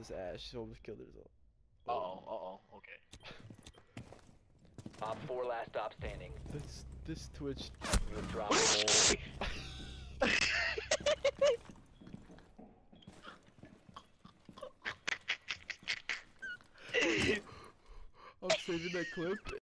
this ass. She almost killed herself. Uh oh, uh oh, okay. Op 4 last stop standing. This this Twitch. You have dropped I'm saving that clip